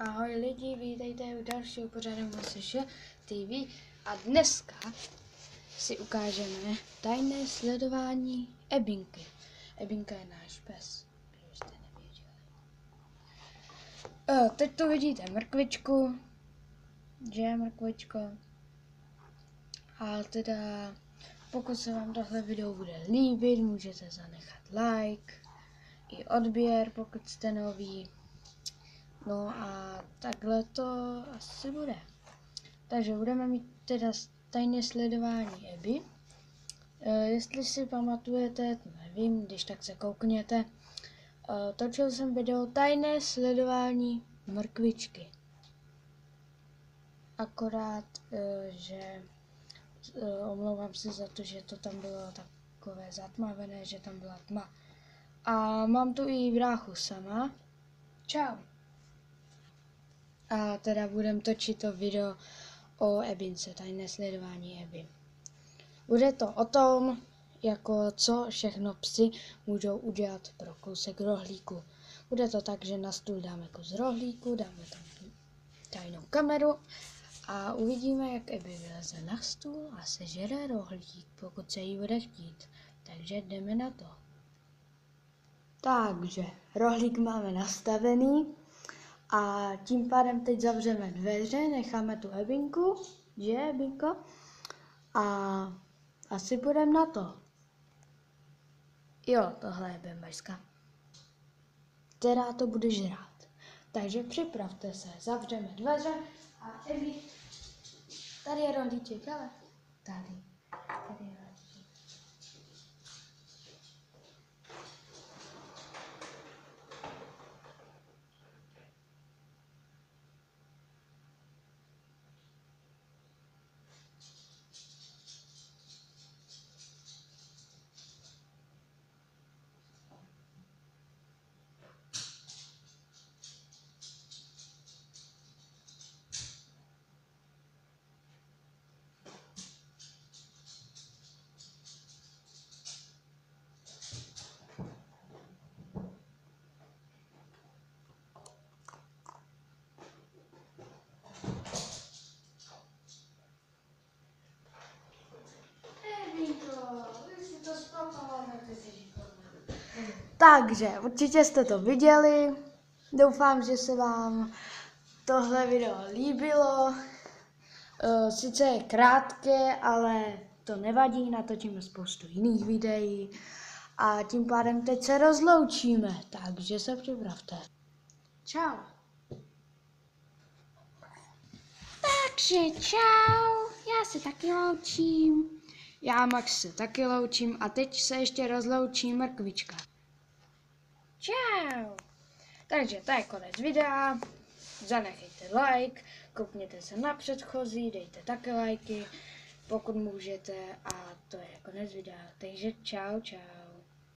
Ahoj lidi, vítejte u dalšího pořadu MSŠ TV a dneska si ukážeme tajné sledování Ebinky. Ebinka je náš pes, kdybyste nevěděli. E, teď tu vidíte mrkvičku, že je mrkvičko. A teda, pokud se vám tohle video bude líbit, můžete zanechat like i odběr, pokud jste noví. No a takhle to asi bude. Takže budeme mít teda tajné sledování Eby. E, jestli si pamatujete, nevím, když tak se koukněte, e, točil jsem video tajné sledování mrkvičky. Akorát, e, že e, omlouvám se za to, že to tam bylo takové zatmavené, že tam byla tma. A mám tu i bráchu sama. Čau. A teda budem točit to video o Ebince, tajné sledování Eby. Bude to o tom, jako co všechno psy můžou udělat pro kousek rohlíku. Bude to tak, že na stůl dáme kus rohlíku, dáme tam tajnou kameru a uvidíme, jak Eby vyleze na stůl a sežere rohlík, pokud se jí bude chtít. Takže jdeme na to. Takže rohlík máme nastavený a tím pádem teď zavřeme dveře, necháme tu Ebinku, že Ebinko? A asi půjdeme na to. Jo, tohle je bembaška. Která to bude žrát. Takže připravte se, zavřeme dveře a Ebi, tady je rohlíček, ale tady, tady je rohlíček. Takže určitě jste to viděli. Doufám, že se vám tohle video líbilo. Eh, Sice je krátké, ale to nevadí, natočíme spoustu jiných videí. A tím pádem teď se rozloučíme, takže se připravte. Čau. Takže čau, já se taky loučím. Já Max se taky loučím a teď se ještě rozloučí mrkvička. Čau. Takže to je konec videa. Zanechejte like, koukněte se na předchozí, dejte také lajky, pokud můžete a to je konec videa. Takže čau, čau.